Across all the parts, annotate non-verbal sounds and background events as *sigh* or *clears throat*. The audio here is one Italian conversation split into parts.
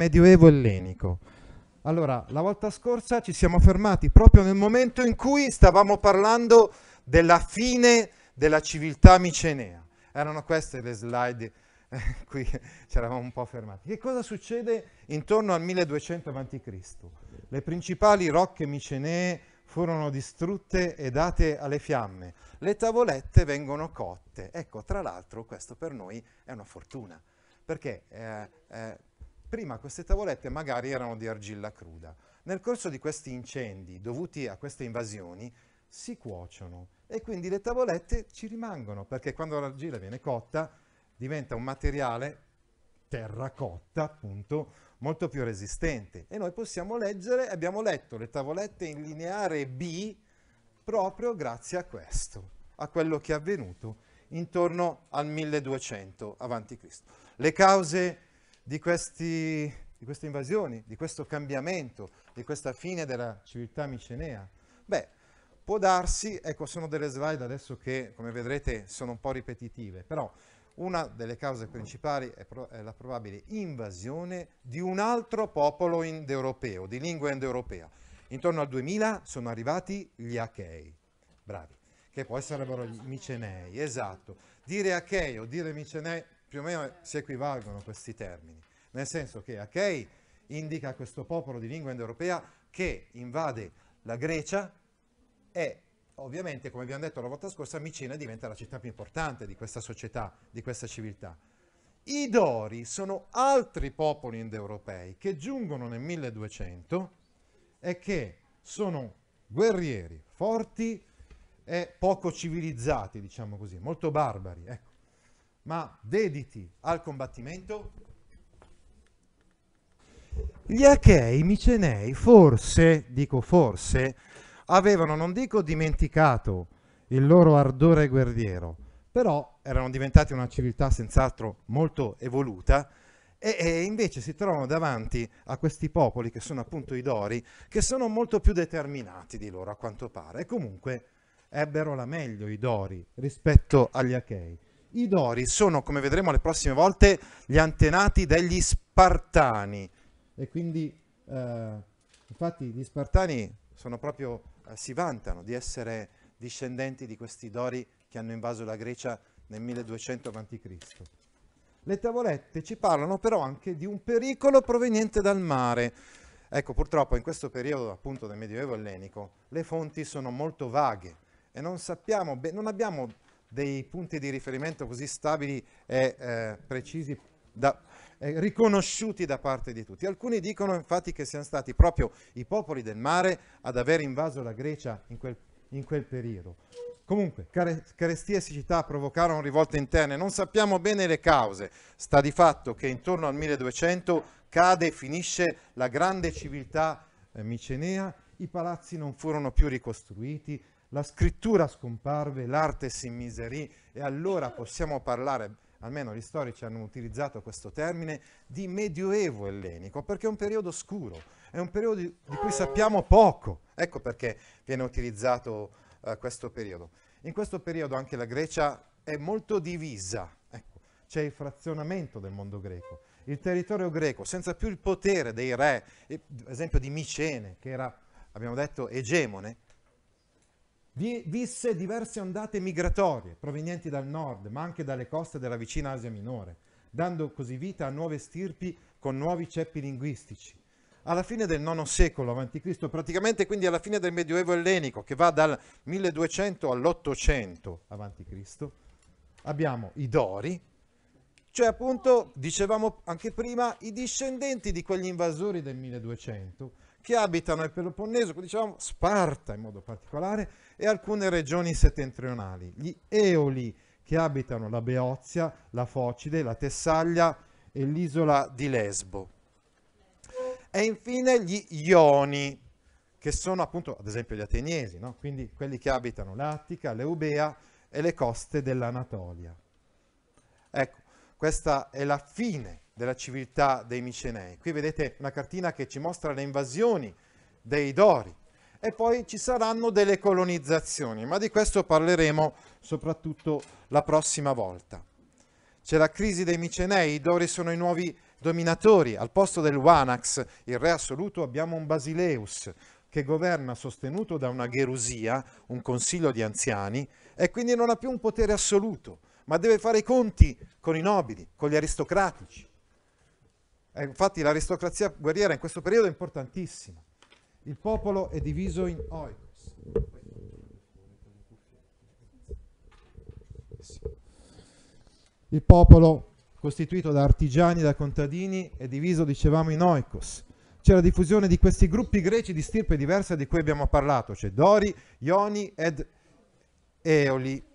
Medioevo ellenico. Allora, la volta scorsa ci siamo fermati proprio nel momento in cui stavamo parlando della fine della civiltà micenea. Erano queste le slide eh, qui ci eravamo un po' fermati. Che cosa succede intorno al 1200 a.C.? Le principali rocche micenee furono distrutte e date alle fiamme. Le tavolette vengono cotte. Ecco, tra l'altro, questo per noi è una fortuna, perché eh, eh, prima queste tavolette magari erano di argilla cruda. Nel corso di questi incendi dovuti a queste invasioni si cuociono e quindi le tavolette ci rimangono, perché quando l'argilla viene cotta diventa un materiale terracotta, appunto, molto più resistente. E noi possiamo leggere, abbiamo letto le tavolette in lineare B proprio grazie a questo, a quello che è avvenuto intorno al 1200 a.C. Le cause di, questi, di queste invasioni, di questo cambiamento, di questa fine della civiltà micenea? Beh, può darsi, ecco sono delle slide adesso che come vedrete sono un po' ripetitive, però una delle cause principali è, pro- è, la probabile invasione di un altro popolo indoeuropeo, di lingua indoeuropea. Intorno al 2000 sono arrivati gli Achei, bravi, che poi sarebbero gli Micenei, esatto. Dire Achei o dire Micenei più o meno si equivalgono questi termini, nel senso che Achei indica questo popolo di lingua indoeuropea che invade la Grecia e ovviamente, come abbiamo detto la volta scorsa, Micena diventa la città più importante di questa società, di questa civiltà. I Dori sono altri popoli indoeuropei che giungono nel 1200 e che sono guerrieri, forti e poco civilizzati, diciamo così, molto barbari, ecco. Ma dediti al combattimento. Gli Achei, Micenei, forse, dico forse, avevano, non dico dimenticato il loro ardore guerriero, però erano diventati una civiltà senz'altro molto evoluta e, e, invece si trovano davanti a questi popoli che sono appunto i Dori, che sono molto più determinati di loro a quanto pare e comunque ebbero la meglio i Dori rispetto agli Achei. I Dori sono, come vedremo le prossime volte, gli antenati degli Spartani e quindi eh, infatti gli Spartani sono proprio eh, si vantano di essere discendenti di questi Dori che hanno invaso la Grecia nel 1200 a.C. Le tavolette ci parlano però anche di un pericolo proveniente dal mare. Ecco, purtroppo in questo periodo appunto del Medioevo ellenico le fonti sono molto vaghe e non sappiamo, non abbiamo dei punti di riferimento così stabili e eh, precisi da, eh, riconosciuti da parte di tutti. Alcuni dicono infatti che siano stati proprio i popoli del mare ad aver invaso la Grecia in quel, in quel periodo. Comunque, care, carestie e siccità provocarono rivolte interne, non sappiamo bene le cause. Sta di fatto che intorno al 1200 cade e finisce la grande civiltà eh, micenea, i palazzi non furono più ricostruiti, la scrittura scomparve, l'arte si immiserì e allora possiamo parlare almeno gli storici hanno utilizzato questo termine, di medioevo ellenico, perché è un periodo scuro, è un periodo di, cui sappiamo poco. Ecco perché viene utilizzato uh, questo periodo. In questo periodo anche la Grecia è molto divisa, ecco, c'è il frazionamento del mondo greco. Il territorio greco, senza più il potere dei re, ad esempio di Micene, che era, abbiamo detto, egemone, visse diverse ondate migratorie provenienti dal nord, ma anche dalle coste della vicina Asia Minore, dando così vita a nuove stirpi con nuovi ceppi linguistici. Alla fine del IX secolo a.C., praticamente quindi alla fine del Medioevo ellenico, che va dal 1200 all'800 a.C., abbiamo i Dori, cioè appunto, dicevamo anche prima, i discendenti di quegli invasori del 1200 che abitano il Peloponneso, diciamo Sparta in modo particolare, e alcune regioni settentrionali. Gli Eoli che abitano la Beozia, la Focide, la Tessaglia e l'isola di Lesbo. E infine gli Ioni, che sono appunto ad esempio gli ateniesi, no? quindi quelli che abitano l'Attica, l'Eubea e le coste dell'Anatolia. Ecco, questa è la fine della civiltà dei Micenei. Qui vedete una cartina che ci mostra le invasioni dei Dori e poi ci saranno delle colonizzazioni, ma di questo parleremo soprattutto la prossima volta. C'è la crisi dei Micenei, i Dori sono i nuovi dominatori. Al posto del Wanax, il re assoluto, abbiamo un Basileus che governa sostenuto da una gerusia, un consiglio di anziani, e quindi non ha più un potere assoluto, ma deve fare i conti con i nobili, con gli aristocratici. E infatti l'aristocrazia guerriera in questo periodo è importantissima. Il popolo è diviso in oikos. Il popolo costituito da artigiani, da contadini, è diviso, dicevamo, in oikos. C'è la diffusione di questi gruppi greci di stirpe diversa di cui abbiamo parlato, cioè Dori, Ioni ed Eoli.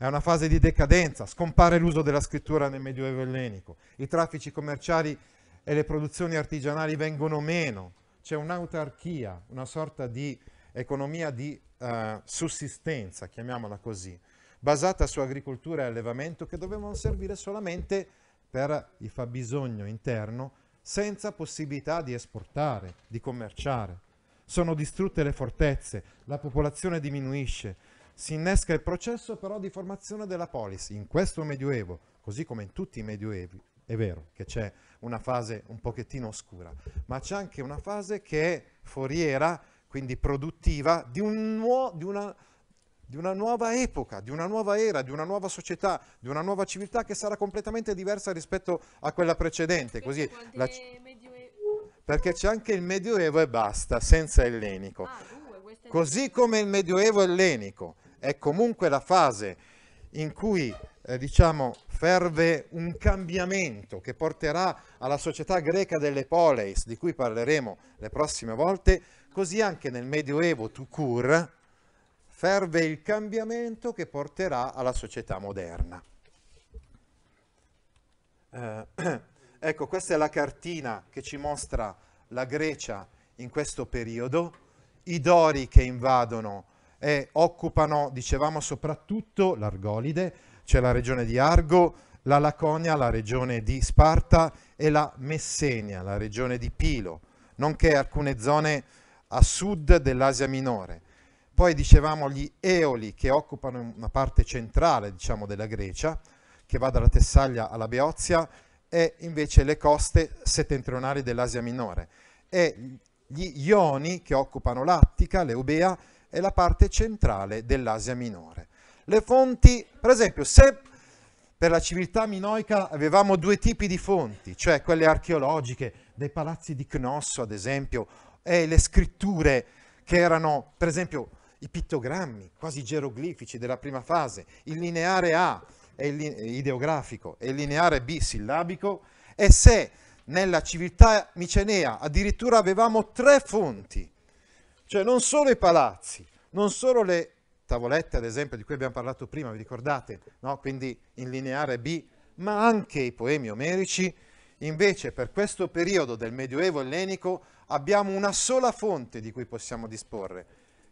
È una fase di decadenza, scompare l'uso della scrittura nel Medioevo ellenico, i traffici commerciali e le produzioni artigianali vengono meno, c'è un'autarchia, una sorta di economia di uh, sussistenza, chiamiamola così, basata su agricoltura e allevamento che dovevano servire solamente per il fabbisogno interno senza possibilità di esportare, di commerciare. Sono distrutte le fortezze, la popolazione diminuisce, si innesca il processo però di formazione della polis. In questo Medioevo, così come in tutti i Medioevi, è vero che c'è una fase un pochettino oscura, ma c'è anche una fase che è foriera, quindi produttiva, di, un nuo, di, una, di una nuova epoca, di una nuova era, di una nuova società, di una nuova civiltà che sarà completamente diversa rispetto a quella precedente. Così la, perché c'è anche il Medioevo e basta, senza ellenico. Ah, Così come il Medioevo ellenico è comunque la fase in cui eh, diciamo, ferve un cambiamento che porterà alla società greca delle poleis, di cui parleremo le prossime volte, così anche nel Medioevo Tukur ferve il cambiamento che porterà alla società moderna. Eh, *clears throat* ecco, questa è la cartina che ci mostra la Grecia in questo periodo, i Dori che invadono e occupano, dicevamo, soprattutto l'Argolide, c'è la regione di Argo, la Laconia, la regione di Sparta e la Messenia, la regione di Pilo, nonché alcune zone a sud dell'Asia minore. Poi dicevamo gli Eoli che occupano una parte centrale diciamo, della Grecia, che va dalla Tessaglia alla Beozia, e invece le coste settentrionali dell'Asia minore. E gli Ioni che occupano l'Attica, l'Eubea e la parte centrale dell'Asia minore. Le fonti, per esempio, se per la civiltà minoica avevamo due tipi di fonti, cioè quelle archeologiche dei palazzi di Cnosso, ad esempio, e le scritture che erano, per esempio, i pittogrammi quasi geroglifici della prima fase, il lineare A è il ideografico e il lineare B sillabico, e se nella civiltà micenea addirittura avevamo tre fonti, cioè non solo i palazzi, non solo le tavolette, ad esempio, di cui abbiamo parlato prima, vi ricordate? No? Quindi in lineare B, ma anche i poemi omerici. Invece, per questo periodo del Medioevo ellenico abbiamo una sola fonte di cui possiamo disporre,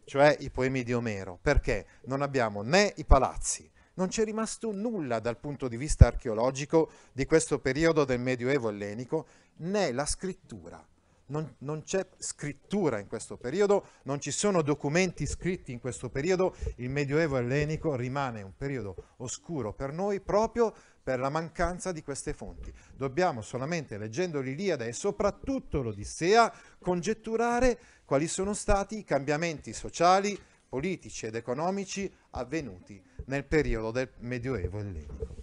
cioè i poemi di Omero. Perché? Non abbiamo né i palazzi, non c'è rimasto nulla dal punto di vista archeologico di questo periodo del Medioevo ellenico, né la scrittura non, non, c'è scrittura in questo periodo, non ci sono documenti scritti in questo periodo, il Medioevo ellenico rimane un periodo oscuro per noi proprio per la mancanza di queste fonti. Dobbiamo solamente, leggendo l'Iliade e soprattutto l'Odissea, congetturare quali sono stati i cambiamenti sociali, politici ed economici avvenuti nel periodo del Medioevo ellenico.